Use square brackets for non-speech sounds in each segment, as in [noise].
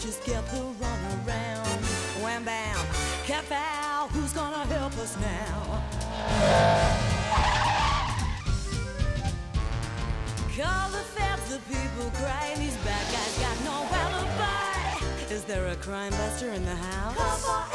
just get the run around. Wham bam, foul, who's gonna help us now? Call the feds, the people cry. These bad guys got no alibi. Is there a crime buster in the house?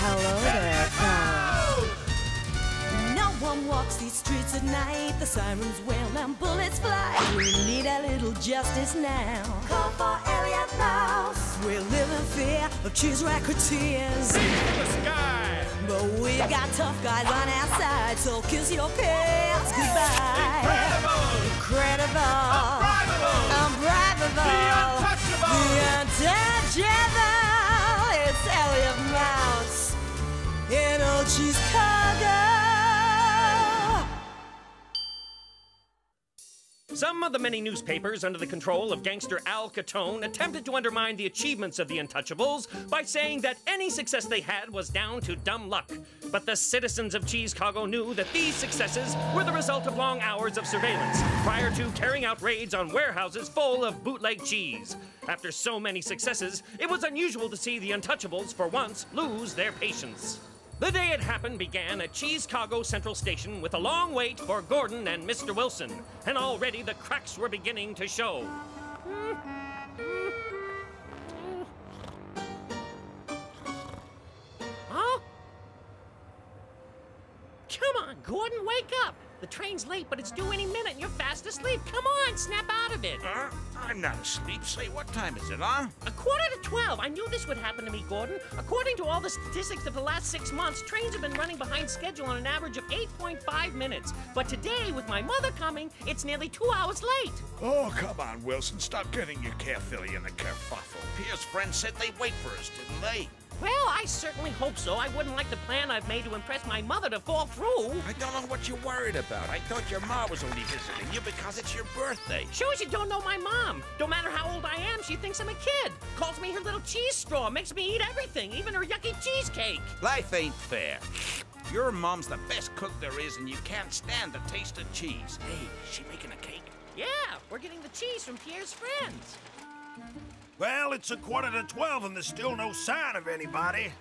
Hello there, Oh! No one walks these streets at night. The sirens wail and bullets fly. We need a little justice now. Call for Elliot Mouse. We live in fear of cheese racketeers. The sky, But we've got tough guys on our side, so kiss your pants goodbye. incredible, Incredible. unbribable, Unbribable. the untouchable. The of the many newspapers under the control of gangster Al Catone attempted to undermine the achievements of the Untouchables by saying that any success they had was down to dumb luck. But the citizens of Cheesecago knew that these successes were the result of long hours of surveillance prior to carrying out raids on warehouses full of bootleg cheese. After so many successes, it was unusual to see the Untouchables, for once, lose their patience. The day it happened began at Cheesecago Central Station with a long wait for Gordon and Mr. Wilson, and already the cracks were beginning to show. Huh? Come on, Gordon, wake up! The train's late, but it's due any minute, and you're fast asleep. Come on, snap out of it. Huh? I'm not asleep. Say, what time is it, huh? A quarter to 12. I knew this would happen to me, Gordon. According to all the statistics of the last six months, trains have been running behind schedule on an average of 8.5 minutes. But today, with my mother coming, it's nearly two hours late. Oh, come on, Wilson. Stop getting your carefilly in the kerfuffle. Pierre's friends said they'd wait for us, didn't they? Well, I certainly hope so. I wouldn't like the plan I've made to impress my mother to fall through. I don't know what you're worried about. I thought your mom was only visiting you because it's your birthday. Shows you don't know my mom. No matter how old I am, she thinks I'm a kid. Calls me her little cheese straw, makes me eat everything, even her yucky cheesecake. Life ain't fair. Your mom's the best cook there is, and you can't stand the taste of cheese. Hey, is she making a cake? Yeah, we're getting the cheese from Pierre's friends. Well, it's a quarter to twelve and there's still no sign of anybody.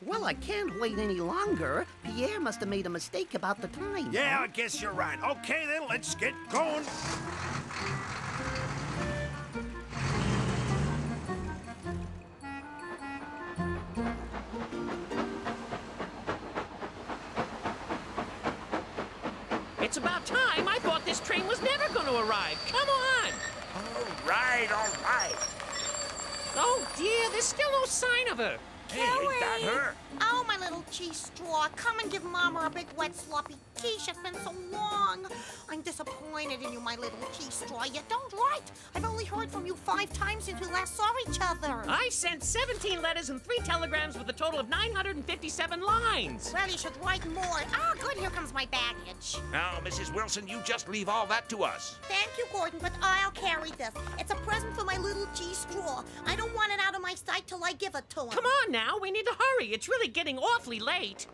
Well, I can't wait any longer. Pierre must have made a mistake about the time. Yeah, I guess you're right. Okay, then, let's get going. It's about time. I thought this train was never going to arrive. Come on. All right, all right. Oh, dear, there's still no sign of her. Hey, ain't that her? Oh, my little cheese straw. Come and give Mama a big wet sloppy quiche. It's been so long. I'm disappointed in you, my little cheese straw. You don't write. I've only heard from you five times since we last saw each other. I sent 17 letters and three telegrams with a total of 957 lines. Well, you should write more. Ah, good. Here comes my baggage. Now, Mrs. Wilson, you just leave all that to us. Thank you, Gordon, but I'll carry this. It's a present for my little cheese straw. I don't want it out of my sight till I give it to him. Come on now, we need to hurry. It's really getting awfully late.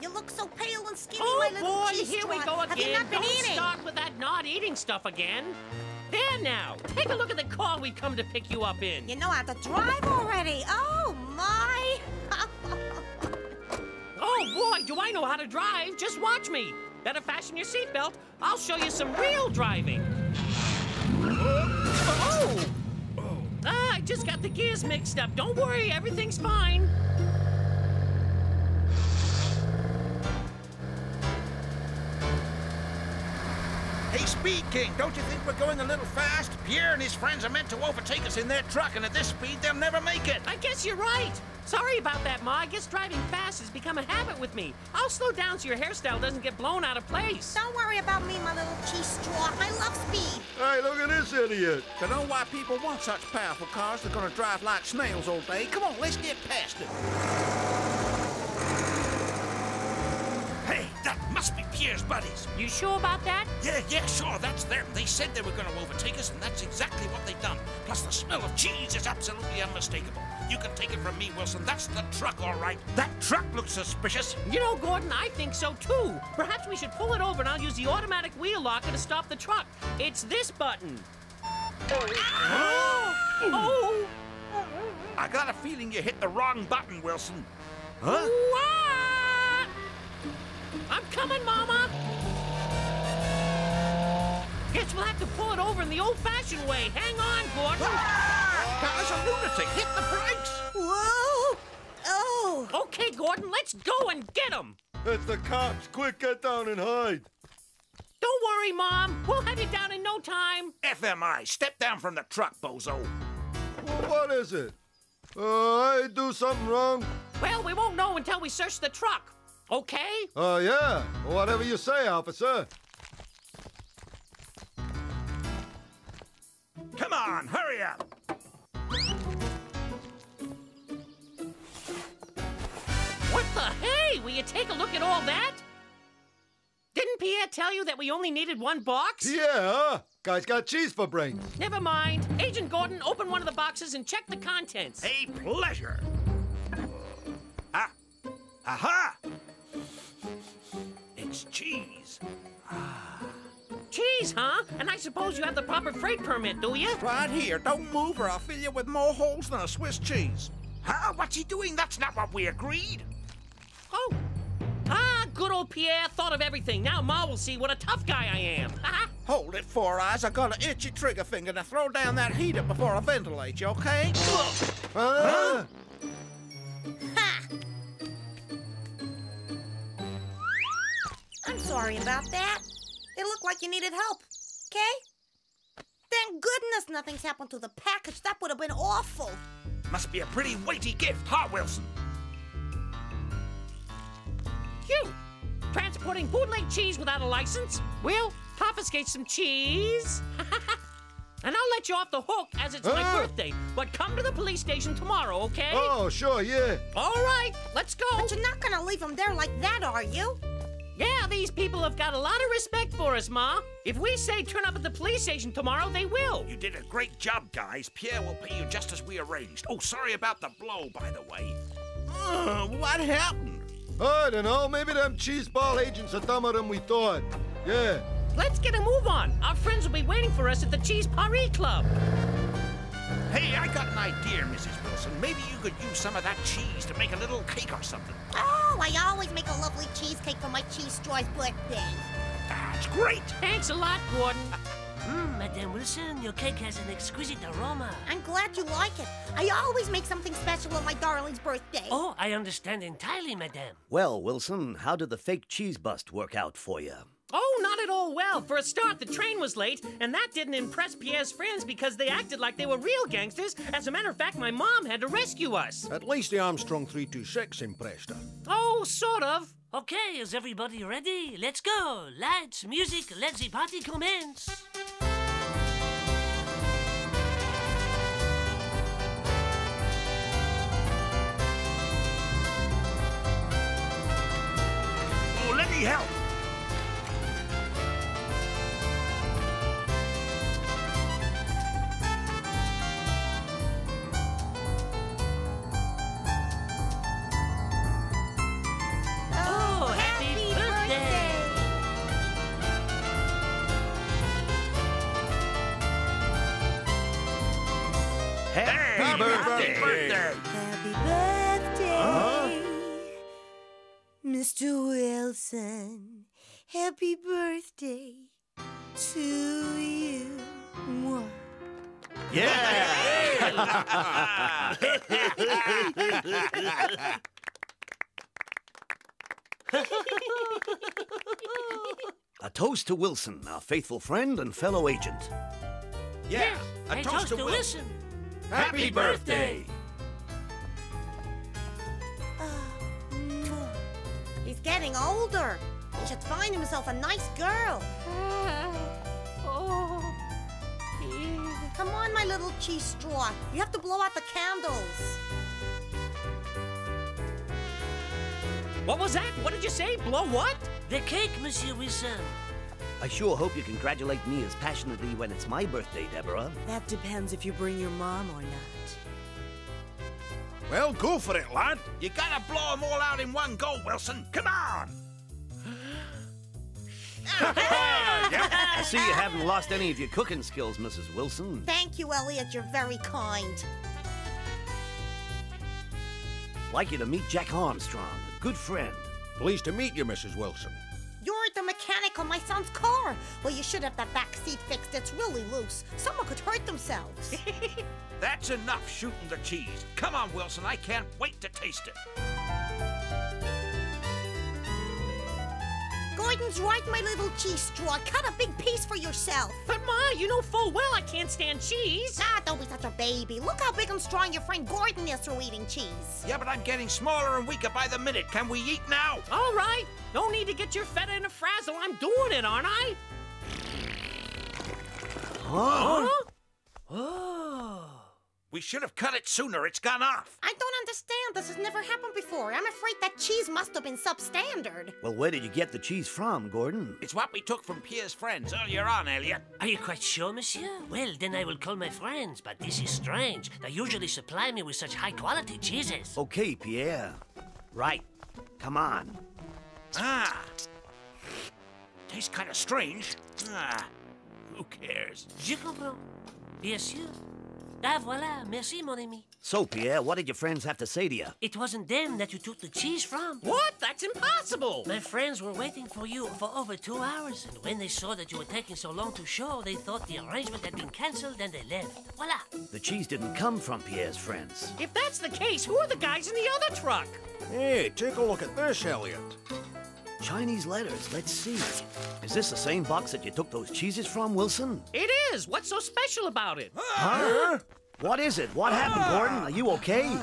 You look so pale and skinny, Oh my little boy, here we go Have you again. not been Don't eating? start with that not eating stuff again. There now, take a look at the car we've come to pick you up in. You know how to drive already. Oh, my. [laughs] Oh boy, do I know how to drive. Just watch me. Better fasten your seatbelt. I'll show you some real driving. Oh! Ah, I just got the gears mixed up. Don't worry, everything's fine. Speed King, don't you think we're going a little fast? Pierre and his friends are meant to overtake us in their truck, and at this speed, they'll never make it. I guess you're right. Sorry about that, Ma. I guess driving fast has become a habit with me. I'll slow down so your hairstyle doesn't get blown out of place. Don't worry about me, my little cheese straw. I love speed. Hey, look at this idiot. To know why people want such powerful cars, they're gonna drive like snails all day. Come on, let's get past it. Hey, that must be Pierre's buddies. You sure about that? Yeah, yeah, sure, that's them. They said they were going to overtake us, and that's exactly what they've done. Plus, the smell of cheese is absolutely unmistakable. You can take it from me, Wilson. That's the truck, all right. That truck looks suspicious. You know, Gordon, I think so too. Perhaps we should pull it over and I'll use the automatic wheel locker to stop the truck. It's this button. Oh! oh! I got a feeling you hit the wrong button, Wilson. What? I'm coming, Mama. Guess we'll have to pull it over in the old-fashioned way. Hang on, Gordon. There's a lunatic. Hit the brakes. Whoa! Oh! Okay, Gordon, let's go and get him. It's the cops. Quick, get down and hide. Don't worry, Mom. We'll have you down in no time. FMI, step down from the truck, bozo. What is it? Uh, I do something wrong? Well, we won't know until we search the truck. Okay? Uh, yeah. Whatever you say, officer. Come on, hurry up. What the hey? Will you take a look at all that? Didn't Pierre tell you that we only needed one box? Yeah, huh? Guy's got cheese for brains. Never mind. Agent Gordon, open one of the boxes and check the contents. A pleasure. Ah. Aha! Cheese. Cheese, huh? And I suppose you have the proper freight permit, do you? Right here. Don't move or I'll fill you with more holes than a Swiss cheese. Huh? What's he doing? That's not what we agreed. Oh. Ah, good old Pierre thought of everything. Now Ma will see what a tough guy I am. [laughs] Hold it, Four Eyes. I got an itchy trigger finger to throw down that heater before I ventilate you, okay? Huh? Ha! Sorry about that. It looked like you needed help. Okay? Thank goodness nothing's happened to the package. That would have been awful. Must be a pretty weighty gift, huh, Wilson? You! Transporting bootleg cheese without a license? We'll confiscate some cheese. [laughs] and I'll let you off the hook as it's my birthday. But come to the police station tomorrow, okay? Oh, sure, yeah. All right, let's go. But you're not gonna leave him there like that, are you? Yeah, these people have got a lot of respect for us, Ma. If we say turn up at the police station tomorrow, they will. You did a great job, guys. Pierre will pay you just as we arranged. Oh, sorry about the blow, by the way. Uh, what happened? I don't know. Maybe them cheeseball agents are dumber than we thought. Yeah. Let's get a move on. Our friends will be waiting for us at the Cheese Paris Club. Hey, I got an idea, Mrs. Wilson. Maybe you could use some of that cheese to make a little cake or something. Oh, I always make a lovely cheesecake for my cheese straw's birthday. That's great. Thanks a lot, Gordon. Mmm, [laughs] Madame Wilson, your cake has an exquisite aroma. I'm glad you like it. I always make something special on my darling's birthday. Oh, I understand entirely, Madame. Well, Wilson, how did the fake cheese bust work out for you? Oh, not at all well. For a start, the train was late, and that didn't impress Pierre's friends because they acted like they were real gangsters. As a matter of fact, my mom had to rescue us. At least the Armstrong 326 impressed her. Oh, sort of. Okay, is everybody ready? Let's go. Lights, music, let the party commence. Oh, let me help. Happy birthday. birthday. Happy birthday, Mr. Wilson. Happy birthday to you. Mwah. [laughs] A toast to Wilson, our faithful friend and fellow agent. Yeah, a Hey, toast to Wilson. Wilson. Happy birthday. [sighs] He's getting older. He should find himself a nice girl. [laughs] Oh, Come on, my little cheese straw. You have to blow out the candles. What was that? What did you say? Blow what? The cake, Monsieur Wilson. I sure hope you congratulate me as passionately when it's my birthday, Deborah. That depends if you bring your mom or not. Well, go for it, lad. You gotta blow them all out in one go, Wilson. Come on! [laughs] I see you haven't lost any of your cooking skills, Mrs. Wilson. Thank you, Elliot. You're very kind. Like you to meet Jack Armstrong, a good friend. Pleased to meet you, Mrs. Wilson. You're the mechanic on my son's car. Well, you should have that back seat fixed. It's really loose. Someone could hurt themselves. [laughs] That's enough shooting the cheese. Come on, Wilson. I can't wait to taste it. Gordon's right, my little cheese straw. Cut a big piece for yourself. But Ma, you know full well I can't stand cheese. Ah, don't be such a baby. Look how big and strong your friend Gordon is through eating cheese. Yeah, but I'm getting smaller and weaker by the minute. Can we eat now? All right. No need to get your feta in a frazzle. I'm doing it, aren't I? Huh? We should have cut it sooner. It's gone off. I don't understand. This has never happened before. I'm afraid that cheese must have been substandard. Well, where did you get the cheese from, Gordon? It's what we took from Pierre's friends earlier on, Elliot. Are you quite sure, monsieur? Well, then I will call my friends, but this is strange. They usually supply me with such high quality cheeses. Okay, Pierre. Right. Come on. Ah. Tastes kind of strange. Ah. Who cares? Je comprends. Bien sûr. Ah, voilà. Merci, mon ami. So, Pierre, what did your friends have to say to you? It wasn't them that you took the cheese from. What? That's impossible. My friends were waiting for you for over two hours, and when they saw that you were taking so long to show, they thought the arrangement had been cancelled and they left. Voila. The cheese didn't come from Pierre's friends. If that's the case, who are the guys in the other truck? Hey, take a look at this, Elliot. Chinese letters, let's see. Is this the same box that you took those cheeses from, Wilson? It is. What's so special about it? Huh? What is it? What happened, Gordon? Are you okay?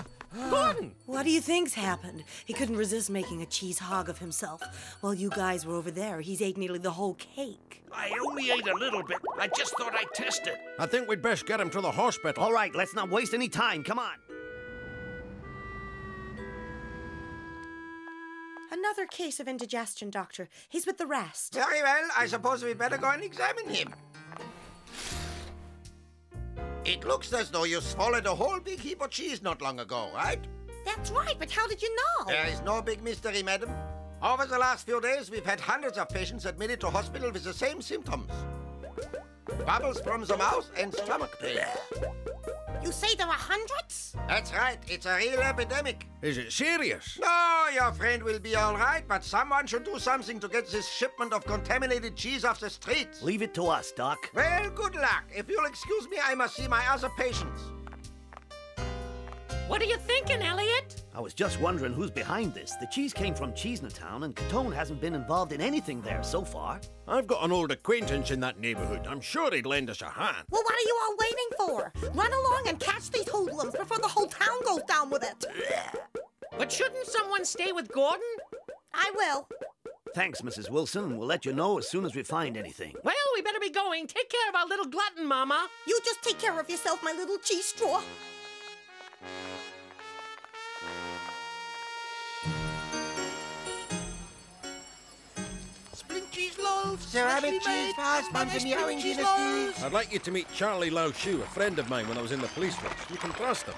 Gordon! What do you think's happened? He couldn't resist making a cheese hog of himself. While you guys were over there, he's ate nearly the whole cake. I only ate a little bit. I just thought I'd test it. I think we'd best get him to the hospital. All right, let's not waste any time. Come on. Another case of indigestion, Doctor. He's with the rest. Very well, I suppose we'd better go and examine him. It looks as though you swallowed a whole big heap of cheese not long ago, right? That's right, but how did you know? There is no big mystery, madam. Over the last few days, we've had hundreds of patients admitted to hospital with the same symptoms. Bubbles from the mouth and stomach pain. You say there are hundreds? That's right, it's a real epidemic. Is it serious? No, your friend will be all right, but someone should do something to get this shipment of contaminated cheese off the streets. Leave it to us, Doc. Well, good luck. If you'll excuse me, I must see my other patients. What are you thinking, Elliot? I was just wondering who's behind this. The cheese came from Cheesenatown, and Catone hasn't been involved in anything there so far. I've got an old acquaintance in that neighborhood. I'm sure he'd lend us a hand. Well, what are you all waiting for? Run along and catch these hoodlums before the whole town goes down with it. But shouldn't someone stay with Gordon? I will. Thanks, Mrs. Wilson. We'll let you know as soon as we find anything. Well, we better be going. Take care of our little glutton, Mama. You just take care of yourself, my little cheese straw. Loaves, ceramic cheese pies, buns meowing dynasty. I'd like you to meet Charlie Lao Shu, a friend of mine when I was in the police force. You can trust him.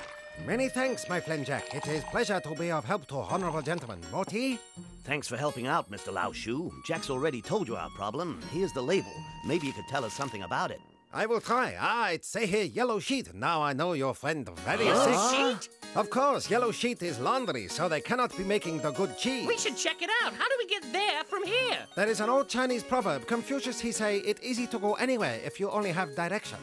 Many thanks, my friend Jack. It is pleasure to be of help to honorable gentlemen. More tea? Thanks for helping out, Mr. Lao Shu. Jack's already told you our problem. Here's the label. Maybe you could tell us something about it. I will try. Ah, it say here yellow sheet. Now I know your friend very Yellow sick. sheet? Of course, yellow sheet is laundry, so they cannot be making the good cheese. We should check it out. How do we get there from here? There is an old Chinese proverb. Confucius, he say, it easy to go anywhere if you only have directions.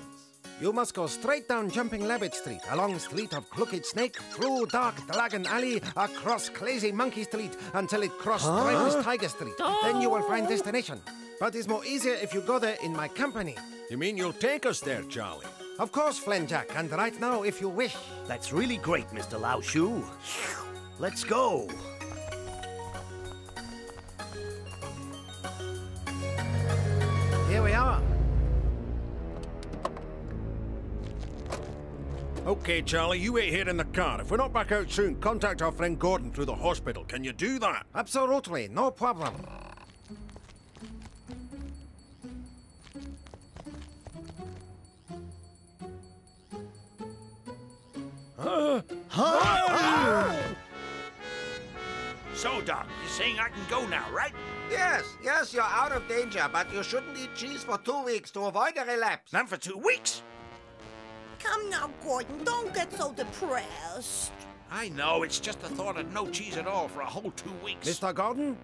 You must go straight down Jumping Rabbit Street, along Street of Crooked Snake, through Dark Dragon Alley, across Crazy Monkey Street, until it cross Huh? Stripeless Tiger Street. Then you will find oh. destination. But it's more easier if you go there in my company. You mean you'll take us there, Charlie? Of course, Flenjack, and right now, if you wish. That's really great, Mr. Lao Shu. Let's go. Here we are. Okay, Charlie, you wait here in the car. If we're not back out soon, contact our friend Gordon through the hospital. Can you do that? Absolutely, no problem. So, Doc, you're saying I can go now, right? Yes, yes, you're out of danger, but you shouldn't eat cheese for two weeks to avoid a relapse. Not for two weeks. Come now, Gordon. Don't get so depressed. I know, it's just the thought of no cheese at all for a whole two weeks. Mr. Gordon?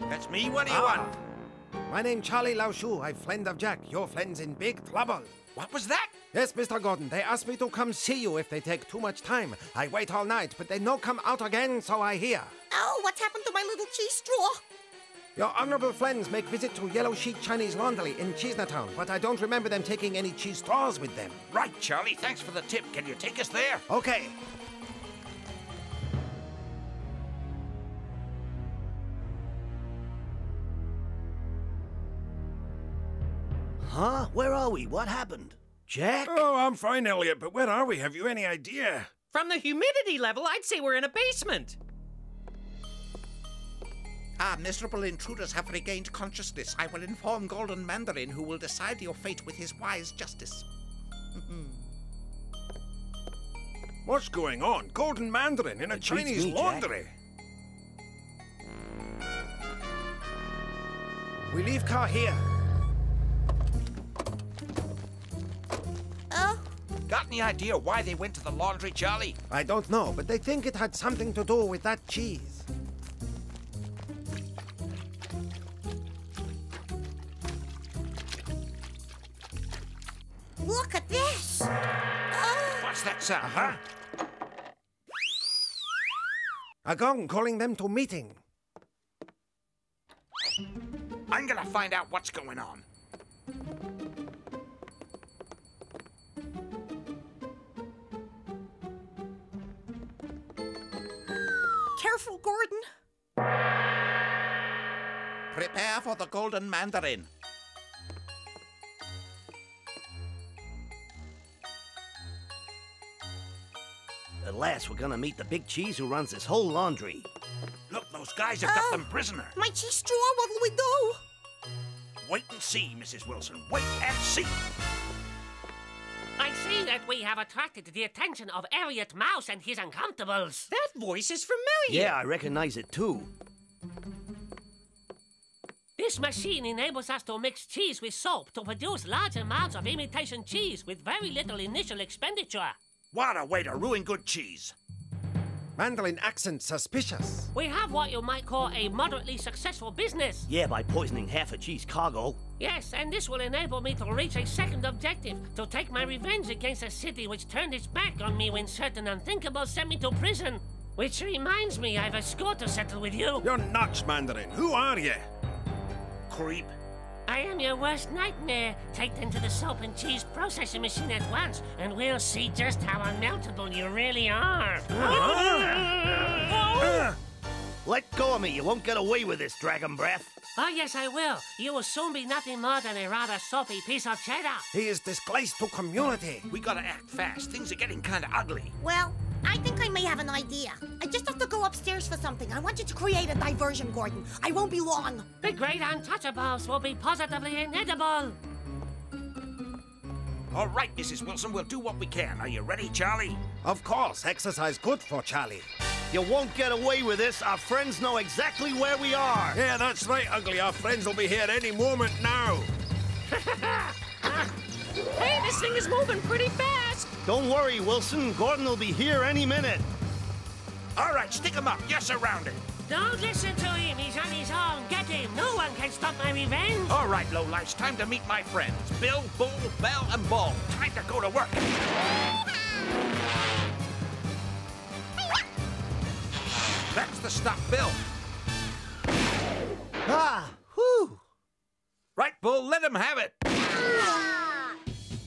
That's me. What do you Ah. want? My name's Charlie Lao Shu. I'm friend of Jack. Your friend's in big trouble. What was that? Yes, Mr. Gordon. They asked me to come see you if they take too much time. I wait all night, but they no come out again, so I hear. Oh, what's happened to my little cheese straw? Your honorable friends make visit to Yellow Sheet Chinese Laundry in Cheesenatown, but I don't remember them taking any cheese straws with them. Right, Charlie. Thanks for the tip. Can you take us there? Okay. Huh? Where are we? What happened? Jack? Oh, I'm fine, Elliot, but where are we? Have you any idea? From the humidity level, I'd say we're in a basement. Ah, miserable intruders have regained consciousness. I will inform Golden Mandarin, who will decide your fate with his wise justice. [laughs] What's going on? Golden Mandarin in a It Chinese me, Jack. laundry. We leave car here. Got any idea why they went to the laundry, Charlie? I don't know, but they think it had something to do with that cheese. look at this. Oh, What's that sound, uh-huh. huh? A gong calling them to meeting. I'm gonna find out what's going on. Careful, Gordon. Prepare for the Golden Mandarin. At last, we're gonna meet the big cheese who runs this whole laundry. Look, those guys have got Oh. them prisoner. My cheese straw, what'll we do? Wait and see, Mrs. Wilson. Wait and see. I see that we have attracted the attention of Elliot Mouse and his Uncountables. That voice is familiar. Yeah, I recognize it too. This machine enables us to mix cheese with soap to produce large amounts of imitation cheese with very little initial expenditure. What a way to ruin good cheese. Mandarin accent suspicious. We have what you might call a moderately successful business. Yeah, by poisoning half a Cheesecago. Yes, and this will enable me to reach a second objective to take my revenge against a city which turned its back on me when certain unthinkables sent me to prison. Which reminds me, I've a score to settle with you. You're nuts, Mandarin. Who are you? Creep. I am your worst nightmare. Take them to the soap and cheese processing machine at once, and we'll see just how unmeltable you really are. Uh-huh. Uh-huh. Let go of me. You won't get away with this, Dragon Breath. Oh, yes, I will. You will soon be nothing more than a rather soapy piece of cheddar. He is disgraced to community. We gotta act fast. Things are getting kinda ugly. Well, I think I may have an idea. I just have to go upstairs for something. I want you to create a diversion, Gordon. I won't be long. The great untouchables will be positively inedible. All right, Mrs. Wilson, we'll do what we can. Are you ready, Charlie? Of course, exercise good for Charlie. You won't get away with this. Our friends know exactly where we are. Yeah, that's right, Ugly. Our friends will be here any moment now. [laughs] Hey, this thing is moving pretty fast. Don't worry, Wilson. Gordon will be here any minute. All right, stick him up. You're surrounded. Don't listen to him. He's on his own. Get him. No one can stop my revenge. All right, lowlifes, time to meet my friends. Bill, Bull, Bell, and Bull. Time to go to work. That's the stuff, Bill. Ah, whew. Right, Bull, let him have it.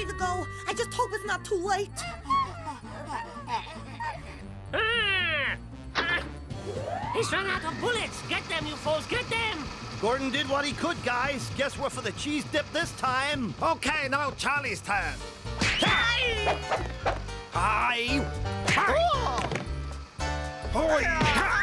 ready to go. I just hope it's not too late. Mm. He's run out of bullets. Get them, you fools. Get them. Gordon did what he could, guys. Guess we're for the cheese dip this time. Okay, now Charlie's turn. Hi! Hi! Hi! Hi!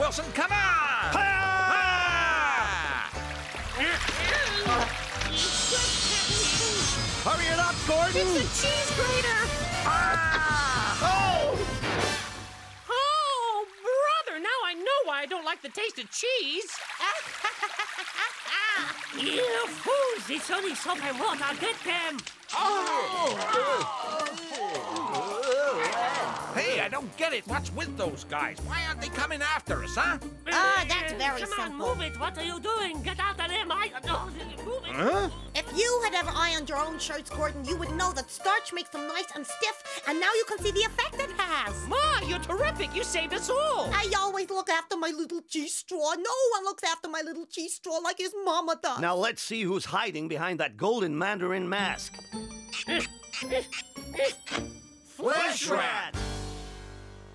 Wilson. Come on! Ah! Hurry it up, Gordon! It's a cheese grater. Oh! Oh, brother, now I know why I don't like the taste of cheese. [laughs] You fools! It's only soap and water. I'll get them! Hey, I don't get it. What's with those guys? Why aren't they coming after us, huh? Ah, that's very Come simple. on, move it. What are you doing? Get out of there, Mike. No, move it. Huh? If you had ever ironed your own shirts, Gordon, you would know that starch makes them nice and stiff, and now you can see the effect it has. Ma, you're terrific. You saved us all. I always look after my little cheese straw. No one looks after my little cheese straw like his mama does. Now let's see who's hiding behind that golden mandarin mask. [laughs] Flesh rat!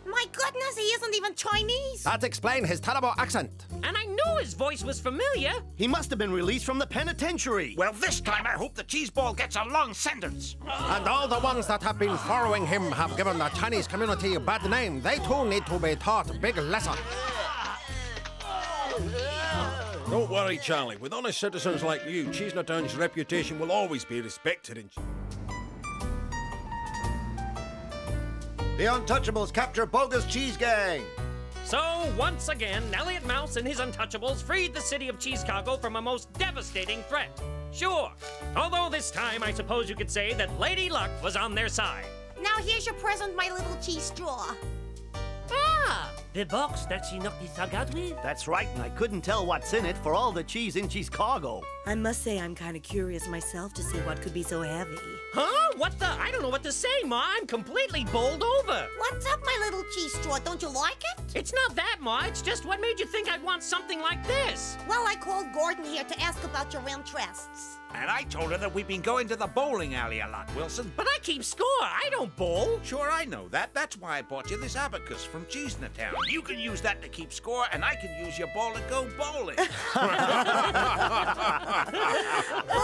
My goodness, he isn't even Chinese. That explains his terrible accent. And I knew his voice was familiar. He must have been released from the penitentiary. Well, this time I hope the cheese ball gets a long sentence. And all the ones that have been following him have given the Chinese community a bad name. They too need to be taught a big lesson. Don't worry, Charlie. With honest citizens like you, Cheese Cheesenatown's reputation will always be respected in. The Untouchables capture bogus cheese gang. So, once again, Elliot Mouse and his Untouchables freed the city of Cheesecago from a most devastating threat. Sure. Although this time, I suppose you could say that Lady Luck was on their side. Now here's your present, my little cheese straw. Ah, the box that she knocked the thug out with? That's right, and I couldn't tell what's in it for all the cheese in Cheesecago. I must say, I'm kind of curious myself to see what could be so heavy. Huh? What the? I don't know what to say, Ma. I'm completely bowled over. What's up, my little cheese straw? Don't you like it? It's not that, Ma. It's just what made you think I'd want something like this? Well, I called Gordon here to ask about your interests. And I told her that we've been going to the bowling alley a lot, Wilson. But I keep score. I don't bowl. Sure, I know that. That's why I bought you this abacus from Cheesenatown. You can use that to keep score, and I can use your ball to go bowling. [laughs] [laughs] well,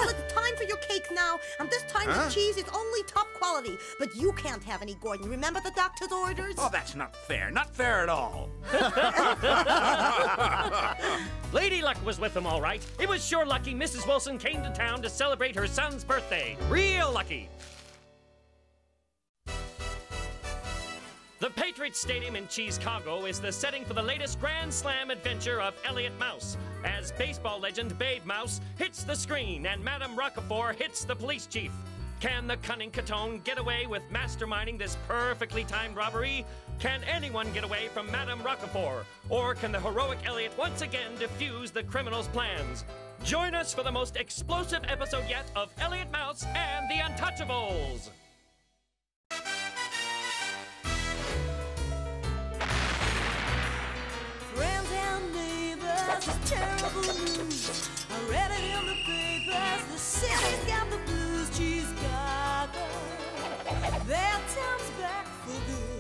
it's time for your cake now, and this time Huh? the cheese is only top quality. But you can't have any, Gordon. Remember the doctor's orders? oh, that's not fair. Not fair at all. [laughs] Lady Luck was with them, all right. It was sure lucky Mrs. Wilson came to town to celebrate her son's birthday. Real lucky. The Patriot Stadium in Cheesecago is the setting for the latest Grand Slam adventure of Elliot Mouse, as baseball legend Babe Mouse hits the screen and Madame Roquefort hits the police chief. Can the cunning Catone get away with masterminding this perfectly timed robbery? Can anyone get away from Madame Roquefort? Or can the heroic Elliot once again defuse the criminal's plans? Join us for the most explosive episode yet of Elliot Mouse and the Untouchables. Friends and neighbors, terrible news. I read it in the papers, the city's got the blues, Their time's back for good.